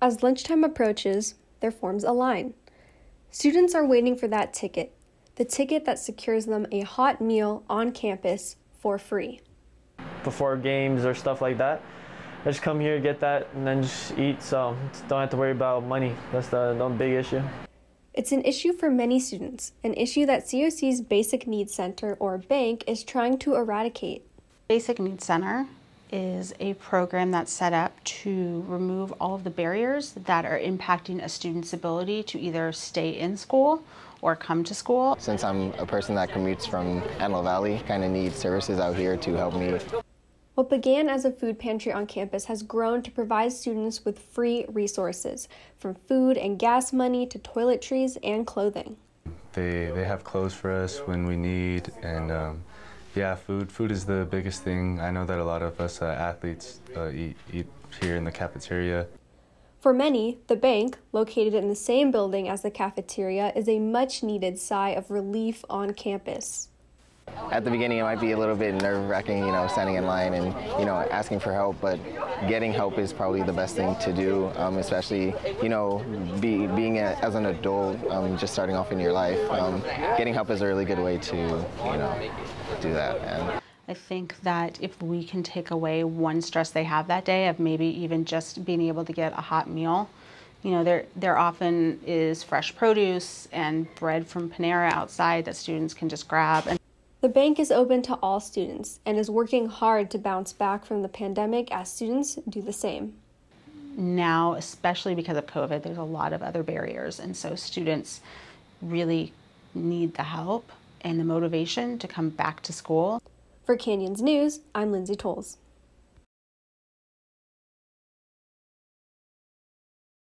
As lunchtime approaches, there forms a line. Students are waiting for that ticket, the ticket that secures them a hot meal on campus for free. Before games or stuff like that, I just come here, get that, and then just eat, so don't have to worry about money. That's the, the big issue. It's an issue for many students, an issue that COC's Basic Needs Center, or BanC, is trying to eradicate. Basic Needs Center is a program that's set up to remove all of the barriers that are impacting a student's ability to either stay in school or come to school. Since I'm a person that commutes from Antelope Valley, kind of need services out here to help me. What began as a food pantry on campus has grown to provide students with free resources, from food and gas money to toiletries and clothing. They, they have clothes for us when we need, and um, yeah, food. Food is the biggest thing. I know that a lot of us uh, athletes uh, eat, eat here in the cafeteria. For many, the BanC, located in the same building as the cafeteria, is a much needed sigh of relief on campus. At the beginning, it might be a little bit nerve wracking, you know, standing in line and, you know, asking for help, but getting help is probably the best thing to do, um, especially, you know, be, being a, as an adult, um, just starting off in your life. Um, getting help is a really good way to, you know, do that. And, I think that if we can take away one stress they have that day of maybe even just being able to get a hot meal, you know, there, there often is fresh produce and bread from Panera outside that students can just grab. And the BanC is open to all students and is working hard to bounce back from the pandemic as students do the same. Now, especially because of COVID, there's a lot of other barriers, and so students really need the help and the motivation to come back to school. For Canyons News, I'm Linsey Towles.